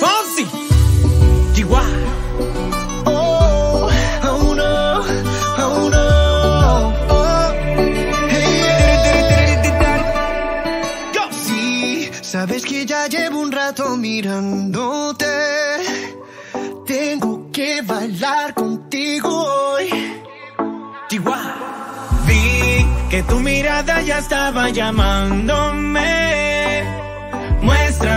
Fonsi. Chihuahua. Oh, oh no, oh no, oh. Hey. Sí, sabes que ya llevo un rato mirándote. Tengo que bailar contigo hoy. Chihuahua. Vi que tu mirada ya estaba llamándome.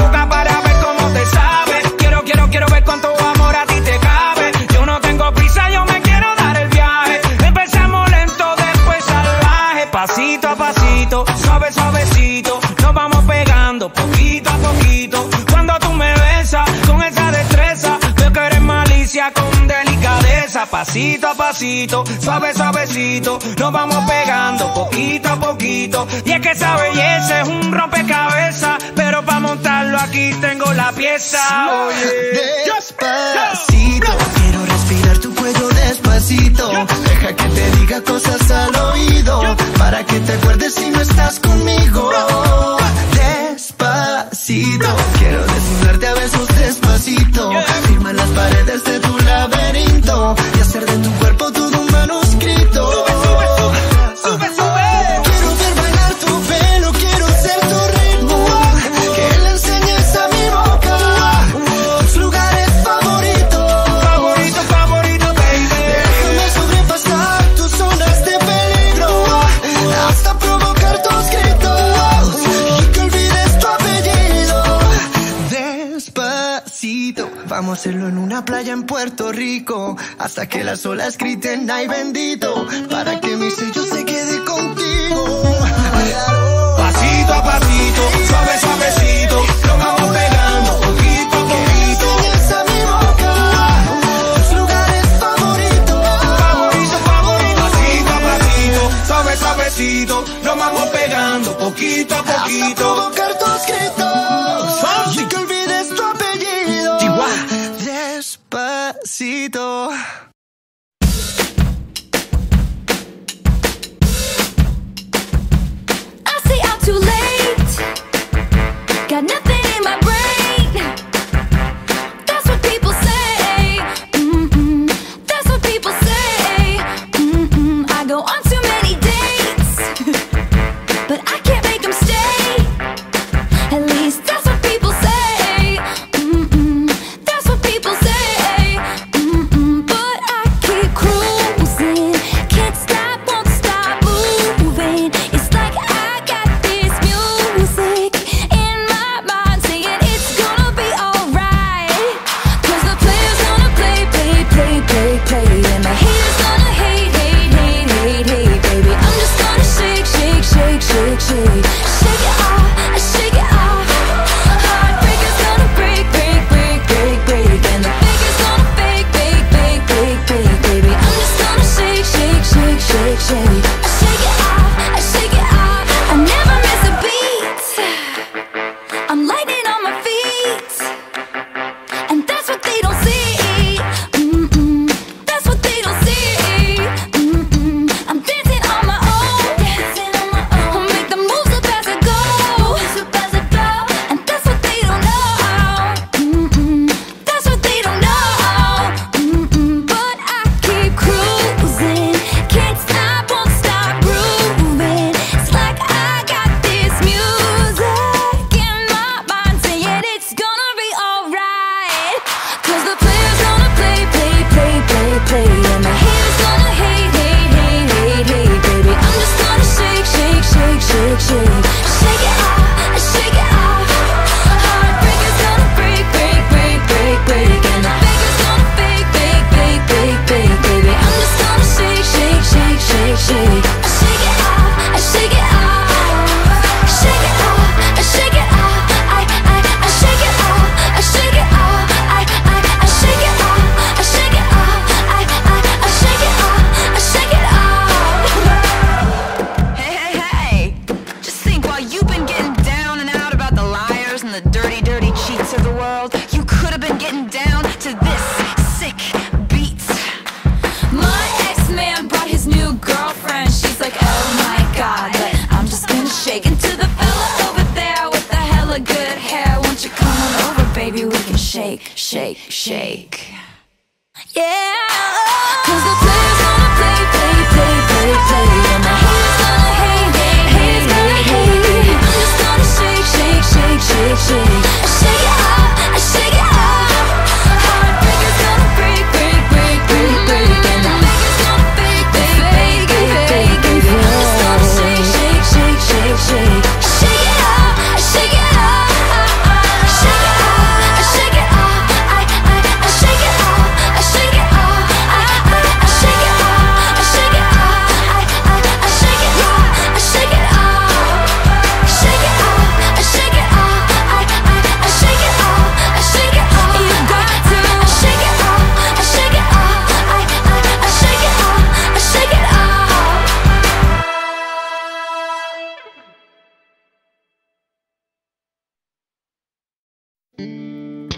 boca para ver cómo te sabe. Quiero, quiero, quiero ver cuánto amor a ti te cabe. Yo no tengo prisa, yo me quiero dar el viaje. Empezamos lento, después salvaje. Pasito a pasito, suave, suavecito. Nos vamos pegando poquito a poquito. Cuando tú me besas con esa destreza, veo que eres malicia con delicadeza. Pasito a pasito, suave, suavecito. Nos vamos pegando poquito a poquito. Y es que esa belleza es un rompecabezas. Pero montarlo aquí tengo la pieza. Oye. Despacito, quiero respirar tu cuello despacito. Deja que te diga cosas al oído para que te acuerdes si no estás conmigo. Hacerlo en una playa en Puerto Rico hasta que las olas griten ay bendito para que mi Got nothing shaking to the fella over there with the hella good hair. Won't you come on over, baby? We can shake, shake, shake. Yeah.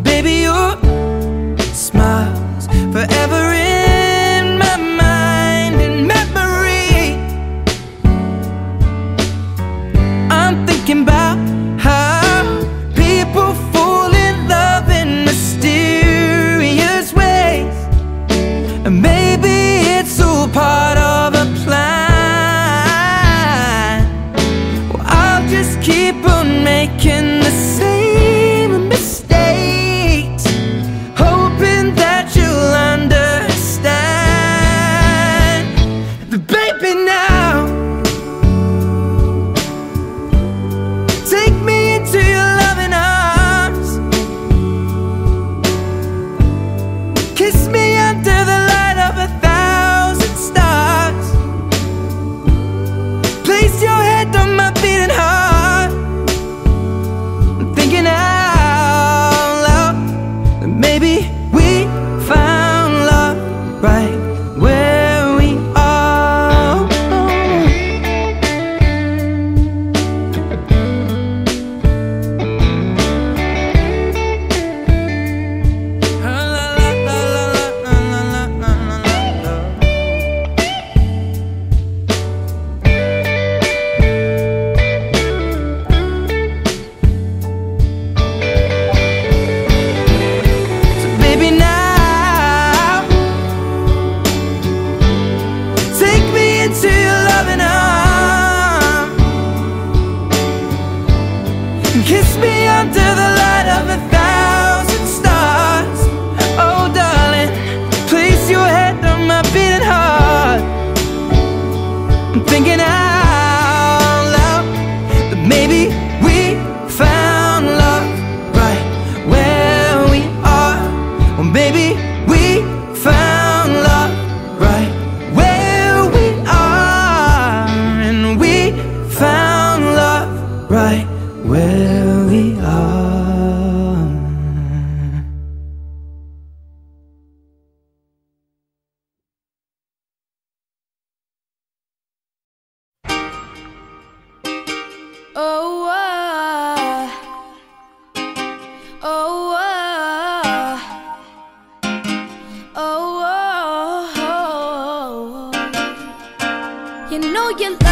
Baby, you're baby. million.